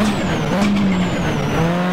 Oh, my God.